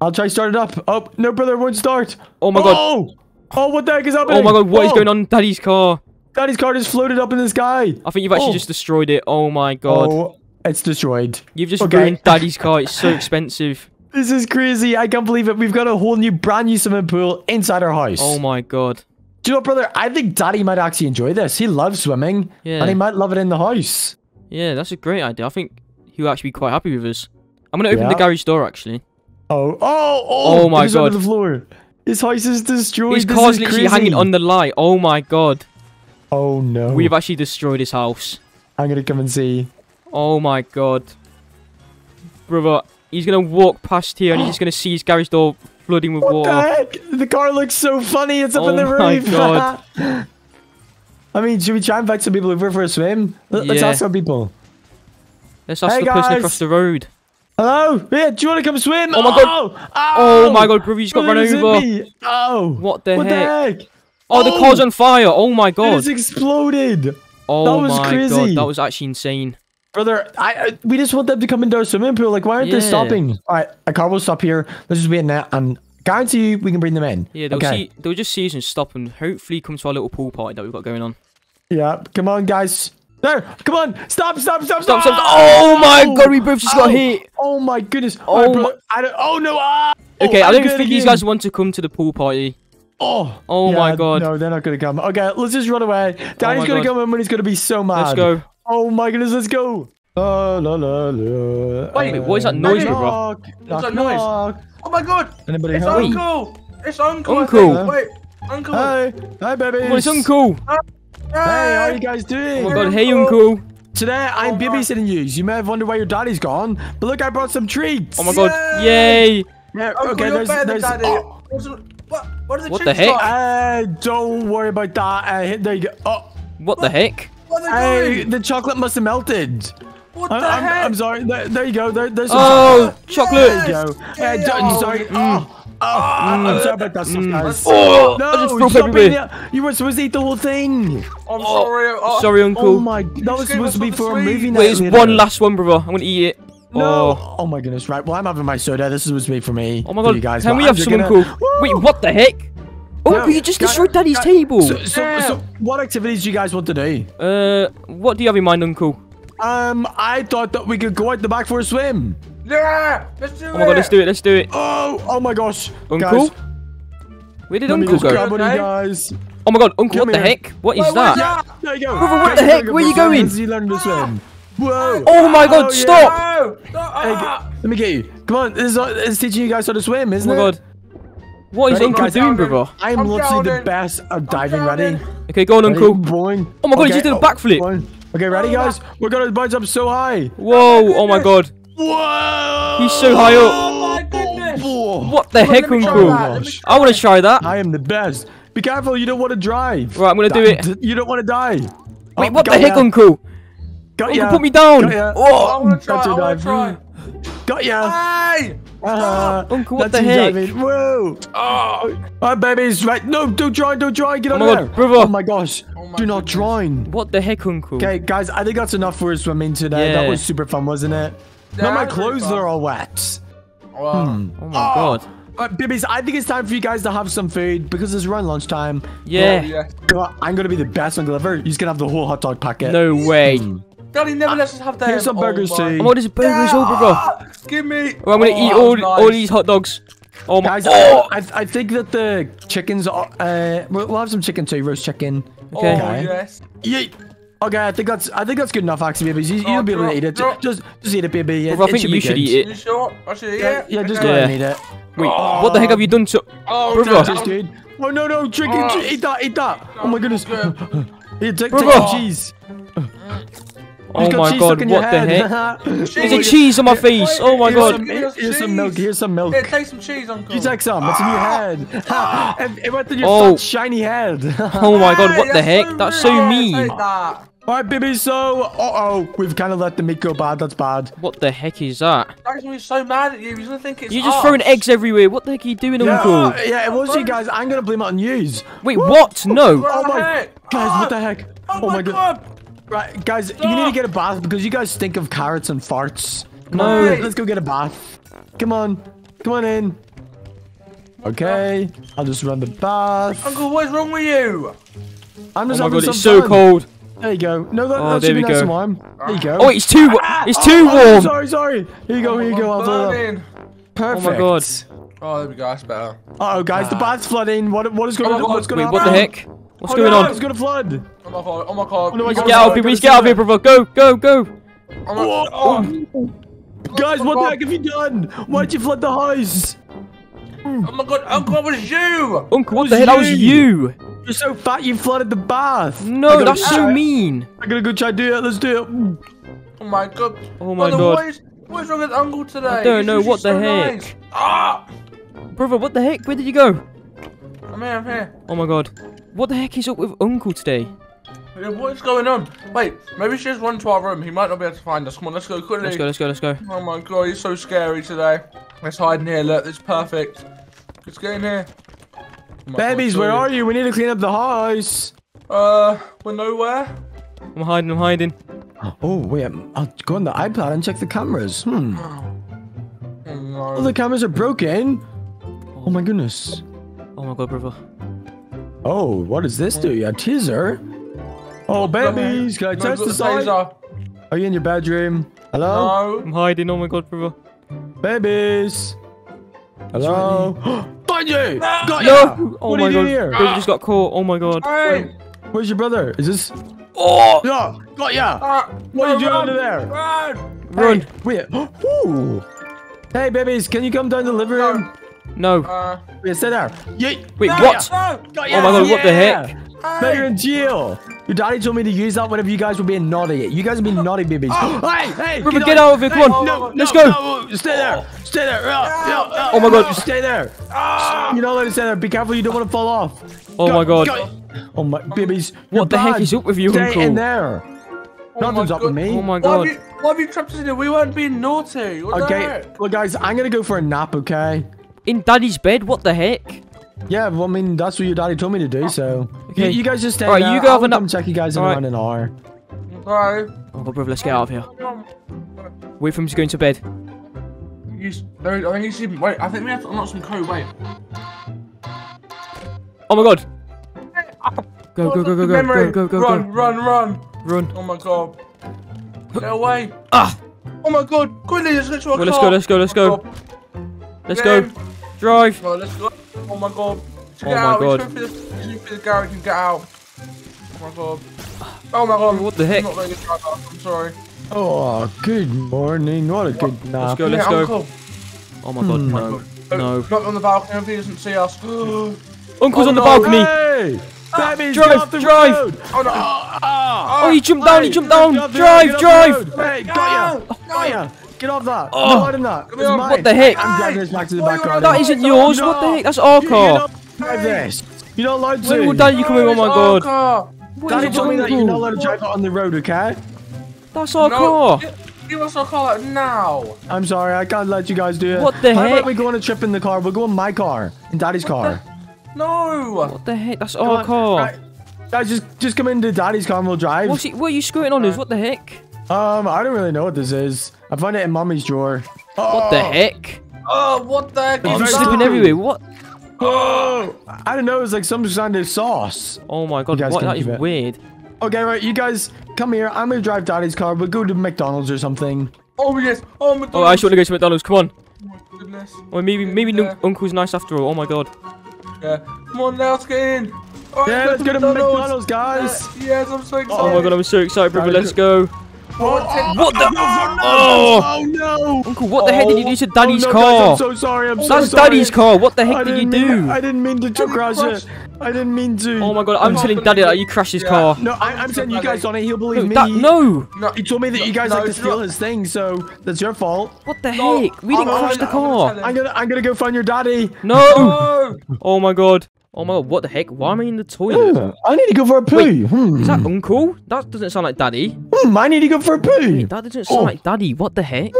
I'll try start it up. Oh no, brother, it won't start. Oh my god. Oh! Oh, what the heck is happening? Oh my god, what is Oh, going on in Daddy's car? Daddy's car just floated up in the sky. I think you've actually Oh. just destroyed it. Oh my god. Oh, it's destroyed. You've just okay. ruined Daddy's car. It's so (laughs) expensive. This is crazy. I can't believe it. We've got a whole new, brand new swimming pool inside our house. Oh my god. Do you know, brother? I think Daddy might actually enjoy this. He loves swimming, Yeah. and he might love it in the house. Yeah, that's a great idea. I think he'll actually be quite happy with us. I'm gonna open the garage door actually. Oh, oh, oh! Oh my it is under God. the floor. His house is destroyed. His car's literally crazy. hanging on the light. Oh my god. Oh no! We've actually destroyed his house. I'm gonna come and see. Oh my god. Brother, he's gonna walk past here and he's (gasps) just gonna see his garage door flooding with What water. the heck? The car looks so funny. It's up Oh in the roof. Oh my. (laughs) God. I mean, should we try and find some people over for a swim? Let- Let's Yeah. ask some people. Let's ask Hey, the person across the road. Hello? Yeah, do you want to come swim? Oh my God. Oh, Oh, oh my god, you just got run over. me. Oh. What the What heck? the heck? Oh, the Oh. car's on fire. Oh my god. has exploded. Oh that was my crazy. god, that was actually insane. Brother, I, we just want them to come into our swimming pool. Like, why aren't Yeah. they stopping? All right, a car will stop here. Let's just wait in there and guarantee you we can bring them in. Yeah, they'll okay. see they'll just see us and stop and hopefully come to our little pool party that we've got going on. Yeah, come on, guys. There, come on. Stop, stop, stop, Stop, stop. stop, stop. Oh my god, we both just got Oh. hit. Oh my goodness. Oh Oh, my- I don't, oh no. Ah. Okay, oh, I don't think these guys want to come to the pool party. Oh. Oh my God. No, they're not gonna come. Okay, let's just run away. Daddy's my gonna come in when he's gonna be so mad. Let's go. Oh my goodness, let's go. La, la, la, la. Wait, what is that noise, bro? What's that noise? Oh my god! Anybody It's home? Uncle! It's Uncle! Uncle. Wait, Uncle! Hi, hi, babies. Oh, it's Uncle. Hey, how are you guys doing? Oh my god, hey Uncle. Today I'm Oh, babysitting you. You may have wondered why your daddy's gone, but look, I brought some treats. Oh my god, Yay! yay. Yeah, Uncle, okay, there's, there's, Daddy. oh, What's What? What are the What the heck? got? uh, don't worry about that. Uh, there you go. Oh, What the heck? What hey, the chocolate must have melted. What I, the I'm, heck? I'm sorry. There, there you go. There, there's some Oh, chocolate. chocolate. There you go. Yes. Uh, d- Oh, sorry. mm. Oh, oh, I'm sorry about that stuff, guys. Oh, No, I just threw up stop everywhere. eating. You were supposed to eat the whole thing. I'm sorry. Oh, Sorry, Oh Uncle. my, that was supposed to be for a sweets. movie night. Wait, there's later. one last one, brother. I'm gonna eat it. No. Oh, Oh my goodness. Right. Well, I'm having my soda. This is supposed to be for me. oh my for god. You guys, Can but we I'm have just some gonna- Uncle? Wait, what the heck? Oh, No, we just guys- destroyed Daddy's guys- table. So, so, so, what activities do you guys want to do? Uh, what do you have in mind, Uncle? Um, I thought that we could go out the back for a swim. Yeah! Let's do it! Oh my god, let's do it. Let's do it. Oh, oh my gosh. Uncle? Guys, Where did let me Uncle just go? grab one of you Okay. guys. Oh my god, Uncle, Come what the heck? What is Wait, that? yeah. There you go. Brother, what the heck? Where for you going? as You learn to swim. Whoa. Oh my god, yeah. stop! No! No! Hey, Ah! let me get you. Come on, this is, uh, it's teaching you guys how to swim, Oh isn't my it? god. What is Ready, Uncle guys? doing, Drowning. brother? I am I'm literally the best at diving. Ready? Okay, go on, Ready? Uncle. Boing. Oh my God, you did a oh, backflip. boing. Okay, ready, oh guys? We're gonna bounce up so high. Whoa, oh my god. Whoa! He's so high up. Oh my goodness! What the Come heck, let Uncle? that, let me Gosh. I want to try that. I am the best. Be careful, you don't want to drive. Right, I'm gonna do it. You don't want to die. Wait, Oh, what the heck, ya. Uncle? Got Uncle, ya. put me down. Got ya. Oh. I Oh, wanna try, Got I you, wanna try. Got ya. Hey! Uh, Uncle, what the heck? diving. Whoa. Ah! Oh! Alright, babies. Right. No, don't drown. Don't drown. Get Oh on my there. God, brother. Oh my gosh. Oh my Do not goodness. drown. What the heck, Uncle? Okay, guys, I think that's enough for swimming today. That was super fun, wasn't it? Yeah, now my that was really clothes fun. are all wet. Wow. Hmm. Oh my ah. god. Alright, babies, I think it's time for you guys to have some food because it's around lunchtime. Yeah. yeah. You? I'm gonna be the best uncle ever. You're gonna have the whole hot dog packet. No way. Hmm. Daddy never lets us have that. Here's some burgers oh too. Oh, what is a burger as well, brother? Ah, Give me. Oh, I'm gonna Oh, eat all nice. all these hot dogs. Oh my. Guys, Oh. I, I think that the chickens are, uh, we'll we'll have some chicken too, roast chicken. Okay. Oh, yes. Yeah. Okay, I think that's I think that's good enough actually, babies. You, Oh, you'll be able to eat it. drop. Just just eat it, baby. It, Brother, I think you should good. eat it. You sure? I should eat Yeah, it. yeah, just Okay. go ahead Yeah. and eat it. Wait, what the heck have you done to? Oh, Brother. Daddy. Just good. Oh no no, drink Oh. eat that, eat that. Oh my goodness. good. (laughs) Here, take, take Brother. some cheese. Oh my god, stuck in your what the heck? (laughs) Cheese. There's a cheese on my face. Oh my Here's god. some, Give here's some milk. Here's some milk. Here, take some cheese, Uncle. You take some. It's in your head. Ha, it, it went in your Oh. shiny head. Oh my god, (laughs) what the Hey, heck? That's so mean. All right, baby. So, uh oh, we've kind of let the meat go bad. That's bad. What the heck is that? Daddy's gonna be so mad at you. He's gonna think it's You're just us. throwing eggs everywhere. What the heck are you doing, Yeah, Uncle? uh, yeah, it was you guys. I'm gonna blame it on yous. Wait, what? No. What Oh my, heck? guys, Ah, what the heck? Oh, my god. Right, guys, you need to get a bath because you guys stink of carrots and farts. Come No. on, let's go get a bath. Come on, come on in. Okay, I'll just run the bath. Uncle, what is wrong with you? I'm Oh just my having god, some it's so fun. cold. There you go. No, that, Oh, that there should be we nice go. and warm. There you go. Oh, it's too, it's too Oh, warm. sorry, sorry. Here you go, here you go. I'll I'm fill it up. Perfect. God. Oh, there we go. That's better. Uh oh, guys, the bath's flooding. What, what is going Oh on? What's going Wait, on? what the heck? What's Oh, going no, on? It's gonna flood. Oh my god. Oh my god. Oh, no, I We gotta, get out of here, we need to get out of here, brother. Go, go, go. Oh my oh. Guys, Oh what my the heck have you done? Why'd you flood the house? oh my god, Uncle, it was you! Uncle, what the hell? That was you. you. You're so fat you flooded the bath. No, that's so try- mean. I'm gonna go try to do it. Let's do it. Oh my god. Oh my Brother, God. What is, what is wrong with Uncle today? I don't He's know, usually what the so heck? nice. Ah! Brother, what the heck? Where did you go? I'm here, I'm here. Oh my god. What the heck is up with Uncle today? Yeah, What is going on? Wait, maybe she just run to our room. He might not be able to find us. Come on, let's go quickly. Let's go, let's go, let's go. Oh my god, he's so scary today. Let's hide in here. Look, it's perfect. Let's get in here. Oh Babies, God, where are you? We need to clean up the house. Uh, we're nowhere. I'm hiding, I'm hiding. Oh, wait. I'll go on the iPad and check the cameras. Hmm. Oh no. Oh, the cameras are broken. Oh my goodness. Oh my god, brother. Oh, what does this do? A teaser? Oh, babies, can I No, test got the the side? Are you in your bedroom? Hello? No. I'm hiding, (gasps) oh my god, brother. Babies? Hello? Find you! Got No! ya! Oh what my are you god. doing here? Brother just got caught. Oh my god. Hey! Where's your brother? Is this... Oh! Yeah, got ya! Ah, What are you doing run, under there? Run! Run. Hey, wait. (gasps) Ooh. Hey, babies, can you come down to the living room? No. Uh, Wait, stay there. Yeet. Wait, no, what? No! Oh my god, what the heck? Now you're in jail. Your daddy told me to use that whenever you guys were being naughty. You guys are being naughty babies. Oh. (gasps) hey, hey, Brother, get out of it, come on. No, no, Let's go. no, stay there. Stay there. Yeah, yeah, oh yeah. Oh my God. Just Stay there. You're not allowed to stay there. Be careful. You don't want to fall off. Oh Go- my god. go- Oh my babies. What you're the heck is up with you, Stay Uncle? in there. Oh Nothing's my up with God. me. Oh my Why god. have, you, why have you trapped us in here? We weren't being naughty. What Okay. Well, guys, I'm gonna go for a nap. Okay. In daddy's bed? What the heck? Yeah, well, I mean, that's what your daddy told me to do, so. Okay. You, you guys just stay Alright, there. you go have I'll a nap. come check you guys in Alright. around an hour. Sorry. Oh god, brother, let's get out of here. Wait for him to go into bed. You, there, I think you see. Wait, I think we have to unlock some code. Wait. Oh my god. Go, go, go, go, go, Memory. go, go, go, Run, go. run, run. Run. Oh my god. Get away. Ah! Oh my god. Quickly, let's get to our Well, let's car. go, let's go, let's go. Oh, Let's go. In. Drive. Right, let's go. Oh my god. To Oh get my out, God. Let's go through the, let's go through the garage and get out. Oh my god. Oh my god. What the heck? I'm not very good. I'm sorry. Oh, good morning. What a good nap. Let's go, let's go. Uncle. Oh my god, Hmm. no. No. Not on the balcony. If he doesn't see us. (gasps) Uncle's Oh on the no. balcony. Hey! Babies, drive, the drive. road! oh no. Ah, Oh, he jumped down, he hey, jumped down. Drive, drive. off the road. Hey, got ya! Got ya! Get off that! Oh. No, I did not. Come It's on. mine. What the heck? I'm driving this back to the Why back you garden. That isn't yours. What the heck? That's our You- car. You don't drive this. You're not allowed to. Wait, well, Daddy, you coming? Oh my it's our god. car. What Daddy is it, told me that you're not allowed to drive it on the road, okay? That's our No, car. Give us our car now. I'm sorry, I can't let you guys do it. What the How heck? about we go on a trip in the car? We'll go in my car, in Daddy's car. No. What the heck? That's Come our on, car. right. Guys, just just come into Daddy's car and we'll drive. What's he, what are you screwing on us? Uh, what the heck? Um, I don't really know what this is. I found it in Mommy's drawer. What the heck? Oh, what the heck? I'm I'm is sorry. slipping everywhere. What? Oh! I don't know. It's like some kind of sauce. Oh my god, You what? That is it. weird. Okay, right. You guys come here. I'm gonna drive Daddy's car. We'll go to McDonald's or something. Oh yes. Oh my god. Oh, I should want to go to McDonald's. Come on. Oh my goodness. Or maybe maybe Yeah. Nun- Uncle's nice after all. Oh my god. Yeah. Come on, now let's get in. All right, Yeah, let's go to McDonald's, guys. Yeah, yes, I'm so excited. Oh my god, I'm so excited, brother. Let's go. What, What the? Oh, oh, oh no! Uncle, what the heck did you do to oh, Daddy's oh, no, car? Guys, I'm so sorry. I'm so That's sorry. Daddy's car. What the I heck did you didn't mean- do? I didn't mean to Daddy crash it. I didn't mean to. Oh my god, I'm telling Daddy that you crashed his Yeah. car. No, I, I'm saying you guys on it. He'll believe No, me. that, no. No, He told me that you guys No, like to steal not. his thing, so that's your fault. What the No, heck? We didn't oh, crash the car. I'm gonna I'm gonna go find your daddy. No. No. Oh my god. Oh my god, what the heck? Why am I in the toilet? I need to go for a poo. Wait, hmm. Is that Uncle? That doesn't sound like Daddy. Hmm, I need to go for a poo. That doesn't sound Oh. like Daddy. What the heck?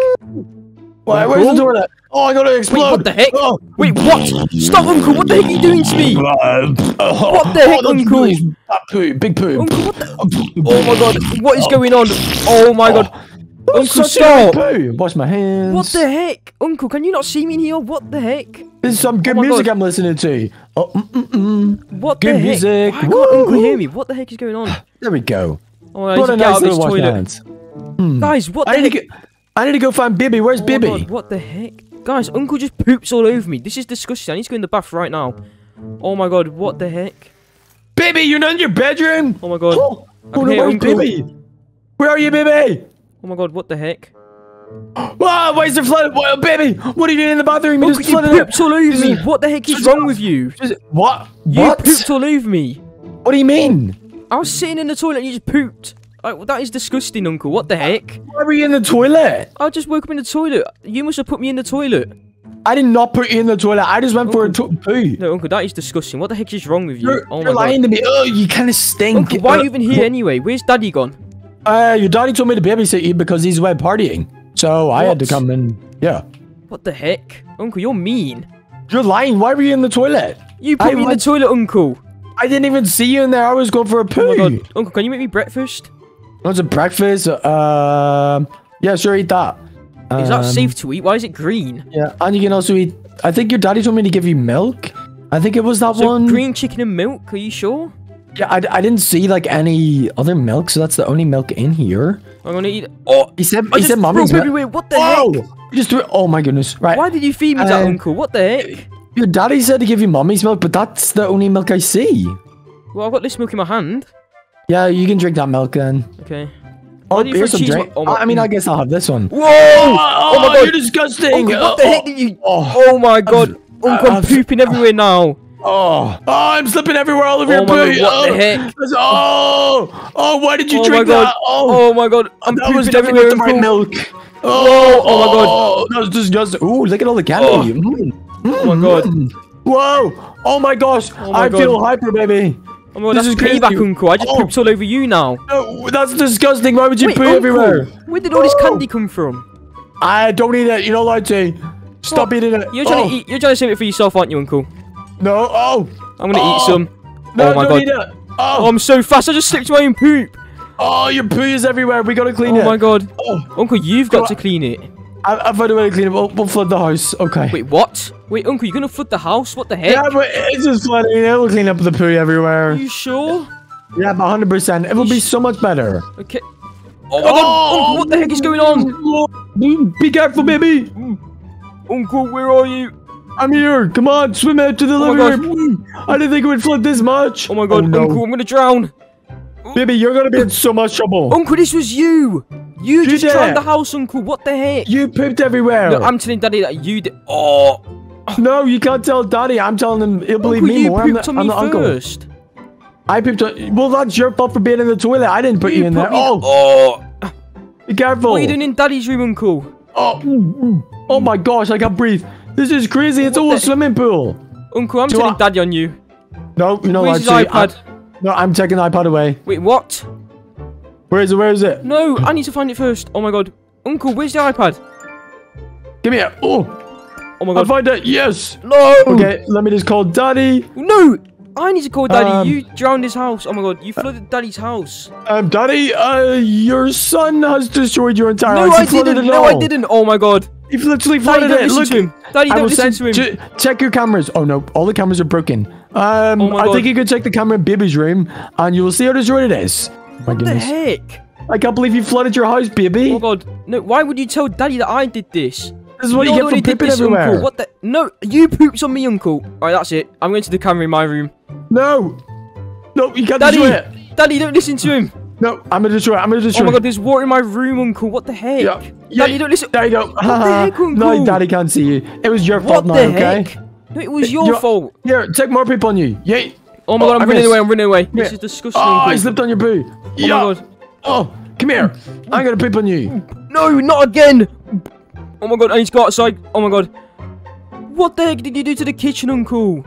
Wait, where's the toilet? Oh, I gotta explode. Wait, what the heck? Oh. Wait, what? Stop, Uncle! What the heck are you doing to me? What the heck, Uncle? Big poo, big poo. Uncle, what the? Oh my god, what is going on? Oh my god. Uncle, stop! poo. Wash my hands. What the heck? Uncle, can you not see me in here? What the heck? This is some good Oh music God. I'm listening to. Oh, mm, mm, mm. What Good the heck? music. Why can't Uncle hear me? What the heck is going on? (sighs) There we go. Oh, I need What a nice little wash toilet. hands. Guys, what the I need, heck? to go, I need to go find Bibby. Where's Oh Bibby? God, what the heck? Guys, Uncle just poops all over me. This is disgusting. I need to go in the bath right now. Oh my god, what the heck? Bibby, you're not in your bedroom. Oh my god. Oh, I oh no, hear where's Uncle. Bibby? Where are you, Bibby? Oh my god, what the heck? (gasps) Ah, why is there flooded? Well, baby, what are you doing in the bathroom? You Uncle, just you it. pooped all over me. What the heck is Just- wrong with you? Just- What? You What? pooped all over me. What do you mean? I was sitting in the toilet and you just pooped. Like, that is disgusting, Uncle. What the heck? Why were you in the toilet? I just woke up in the toilet. You must have put me in the toilet. I did not put you in the toilet. I just went for a to- poo. No, Uncle, that is disgusting. What the heck is wrong with you? You're, oh you're lying god. to me. Oh, you kind of stink. Uncle, why are Uh, you even here anyway? Where's Daddy gone? Uh, your daddy told me to babysit you because he's away partying. So I had to come and yeah. What the heck? Uncle, you're mean. You're lying. Why were you in the toilet? You put I me in the toilet, Uncle. I didn't even see you in there. I was going for a poo. Oh my god. Uncle, can you make me breakfast? What's a breakfast? Um, yeah, sure, eat that. Is that Um, safe to eat? Why is it green? Yeah, and you can also eat. I think your daddy told me to give you milk. I think it was that So one. green chicken and milk, are you sure? Yeah, I, I didn't see like any other milk, so that's the only milk in here. I'm gonna eat Oh He said, I he said, mommy's milk. everywhere. What the Oh, heck? you just threw it. Oh my goodness! Right, Why did you feed me that, Uh, Uncle? What the heck? your daddy said to give you mommy's milk, but that's the only milk I see. Well, I've got this milk in my hand. Yeah, you can drink that milk then. Okay. Oh, here's some cheese drink. oh my- I mean, I guess I'll have this one. Whoa! Oh, my God. you're disgusting! Uncle, what the heck did you... Oh, Oh my god. Uncle, I'm pooping everywhere now. Oh, oh, I'm slipping everywhere all over Oh your my poo. God, what the oh, heck? Oh, oh, why did you Oh my drink god. that? Oh, Oh my god. I'm that was pooping definitely everywhere, not the right Uncle. milk. Oh, oh my God. That was disgusting. Ooh, look at all the candy. Mm. Oh my god. Whoa! Oh my gosh! Oh my I God. feel hyper, baby. Oh my god, This that's is crazy. payback, Uncle. I just Oh. pooped all over you now. No, that's disgusting. Why would you Wait, poo Uncle, everywhere? where did all this Oh. candy come from? I don't eat it. You're not allowed to. Stop What? eating it. You're trying oh, to eat. You're trying to save it for yourself, aren't you, Uncle? No. Oh. I'm gonna Oh. eat some. No, oh my don't god. eat it. Oh, Oh. I'm so fast. I just slipped my own poop. Oh, your poo is everywhere. We gotta clean Oh it. Oh my god. Oh, Uncle, you've got Go to clean it. I, I found a way to clean it. We'll, we'll flood the house. Okay. Wait, what? Wait, Uncle, you're gonna flood the house? What the heck? Yeah, but it's just flooding. It will clean up the poo everywhere. Are you sure? Yeah, but 100%. It will be so much better. Okay. Oh my god, oh. Uncle, what the heck is going on? on? Be careful, baby. Uncle, where are you? I'm here. Come on, swim out to the Oh my living room. I didn't think it would flood this much. Oh my god, no. Uncle, I'm gonna drown. Baby, you're gonna be in so much trouble. Uncle, this was you. You You just did drowned the house, Uncle. What the heck? You pooped everywhere. No, I'm telling Daddy that you did. Oh, No, you can't tell Daddy. I'm telling him. He'll believe Uncle, me you more. I'm the, on I'm me the uncle. first. I pooped. On, well, that's your fault for being in the toilet. I didn't put you, in put there. Oh, oh. be careful. What are you doing in Daddy's room, Uncle? Oh, mm, mm. oh my gosh, I can't breathe. This is crazy. It's all a swimming pool. Uncle, I'm Do telling I- Daddy on you. No, you're not Where's to. iPad? I- no, I'm taking the iPad away. Wait, what? Where is it? Where is it? No, I need to find it first. Oh my god. Uncle, where's the iPad? Give me it. Oh, Oh my god. I'll find it. Yes. No! Okay, let me just call Daddy. No! I need to call Daddy. Um, you drowned his house. Oh my god, you flooded Daddy's house. Um, Daddy, uh, your son has destroyed your entire No, house. He I didn't. No, I didn't. Oh my god. He literally Daddy, flooded don't it. Look, him. Daddy, I don't will send. to him. check your cameras. Oh no, all the cameras are broken. Um, Oh I God. think you could check the camera in Baby's room, and you will see how destroyed it is. My What the heck? I can't believe you flooded your house, Bibby. Oh god. No, why would you tell Daddy that I did this? this is what you, You're get for pooping this, everywhere. Uncle. What the? No, you poops on me, Uncle. Alright, that's it. I'm going to the camera in my room. No, no, you can't Daddy! Daddy, don't listen to him. No, I'm gonna destroy it. I'm gonna destroy. Oh my god, there's water in my room, Uncle. What the heck? Yeah. Yeah. Daddy, don't listen. There you go. What the (laughs) heck, Uncle? no, Daddy can't see you. It was your What fault now, the okay? heck? No, it was your You're- fault. Here, take more poop on you. Yay. Oh my Oh, god, I'm I running missed. away. I'm running away. This is disgusting, Oh, Uncle. I slipped on your poo. Oh yeah. my god. Oh, come here. I'm gonna poop on you. No, not again. Oh my god, I need to go outside. Oh my god. What the heck did you do to the kitchen, Uncle?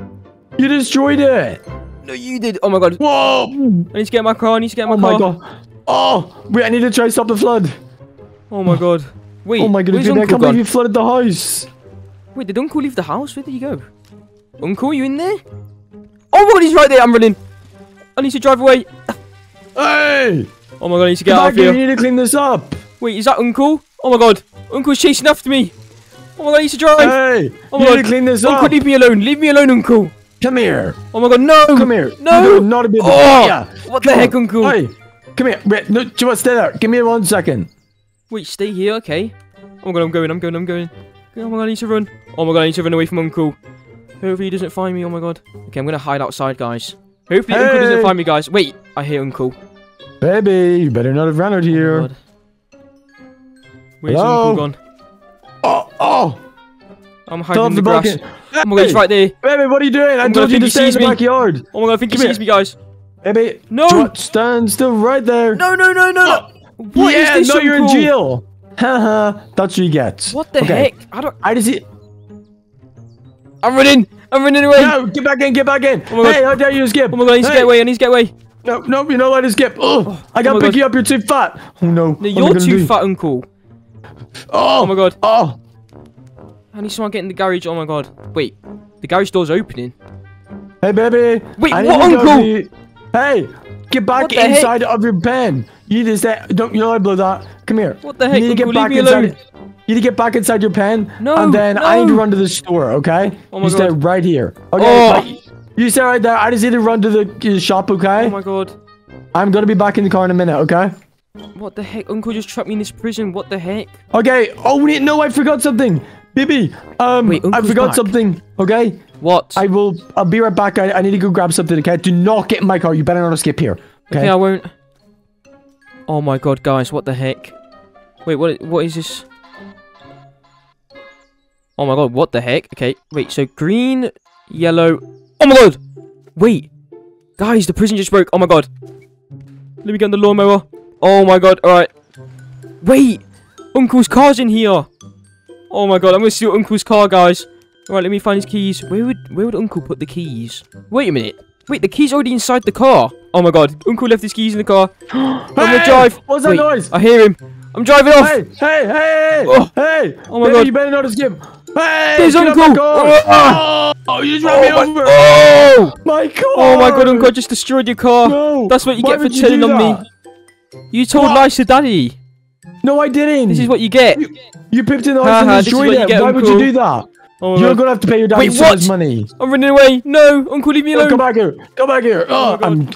You destroyed it. No, you did. Oh my god. Whoa. I need to get my car. I need to get oh my Oh car. my god. Oh, wait, I need to try to stop the flood. Oh my god. Wait. Oh my goodness, Where's I Uncle can't believe you flooded the house. Wait, did Uncle leave the house? Where did he go? Uncle, you in there? Oh my god, he's right there. I'm running. I need to drive away. Hey! Oh my god, I need to get Come out of here, we need to clean this up. Wait, is that Uncle? Oh my god. Uncle's chasing after me. Oh my god, I need to drive. Hey, Oh you my need to clean this Uncle, up. leave me alone. Leave me alone, Uncle. Come here. Oh my god, no. Come here. No. Do not a bit. Oh, yeah. what the heck, Uncle? Hey, come here. Wait, no, do you want to stay there? Give me one second. Wait, stay here, okay. Oh my god, I'm going, I'm going, I'm going. Oh my god, I need to run. Oh my god, I need to run away from Uncle. Hopefully he doesn't find me, oh my god. Okay, I'm gonna hide outside, guys. Hopefully Uncle doesn't find me, guys. Wait, I hear Uncle. Baby, you better not have run out Oh here. god. Where's Hello? Uncle gone? Oh, oh. I'm hiding off in the the grass. balcony. Oh my god, he's right there. Baby, what are you doing? I told you to he stay in the me. backyard. Oh my god, I think he Come sees here. me, guys. Baby, No. stand still right there. No, no, no, no, no. Oh! What is yeah, this, no, you're in Uncle? jail. Haha, that's what you get. What the Okay. heck? I don't. I just see. I'm running. I'm running away. No, get back in, get back in. Oh hey, oh, how dare you skip? Oh my god, I need to get away. I need to get away. No, no, you're not what? to skip. Oh, oh I oh gotta my pick God. you up. You're too fat. Oh no. No, I you're too do? fat, Uncle. Oh, Oh my god. Oh, I need someone to get in the garage. Oh my god. Wait, the garage door's opening. hey, baby. Wait, I what, need to go uncle? Hey, get back the heck? inside of your pen. You need to stay. Don't you know I blew that? Come here. What the heck, You need to get Leave back me inside. alone. You need to get back inside your pen. No, And then I need to run to the store. Okay. Oh my you stay God. right here. Okay. Oh. you stay right there. I just need to run to the uh, shop. Okay. Oh my god. I'm gonna be back in the car in a minute. Okay. What the heck? Uncle just trapped me in this prison. What the heck? Okay. Oh wait, no, I forgot something. Bibi, um, Wait, I forgot back. something. Okay. What? I will. I'll be right back. I, I need to go grab something. Okay. Do not get in my car. You better not escape here. Okay. okay, I won't. Oh my god, guys, what the heck? Wait, what? What is this? Oh my god, what the heck? Okay, wait. So green, yellow. Oh my god! Wait, guys, the prison just broke. Oh my god. Let me get on the lawnmower. Oh my god. All right. Wait, Uncle's car's in here. Oh my god, I'm gonna steal Uncle's car, guys. All right, let me find his keys. Where would Where would Uncle put the keys? Wait a minute. Wait, the key's already inside the car. Oh my god, Uncle left his keys in the car. (gasps) I'm gonna drive. what's that Wait, noise? I hear him. I'm driving off. Hey, hey, hey, Oh. hey! Oh my Baby, God. You better not escape. Hey, There's Uncle. car. Oh, ah. Oh, you just ran me oh my, over. oh! My car. Oh my god, Uncle, I just destroyed your car. No. That's what you Why get for would you telling do on that? me. You told What? lies to Daddy. No, I didn't. This is what you get. you picked in the house and destroyed it. get, Why would you do that? Oh You're gonna have to pay your dad Wait, so much money. I'm running away. No, Uncle, leave me Oh, come back here. Come back here. Oh Oh. I'm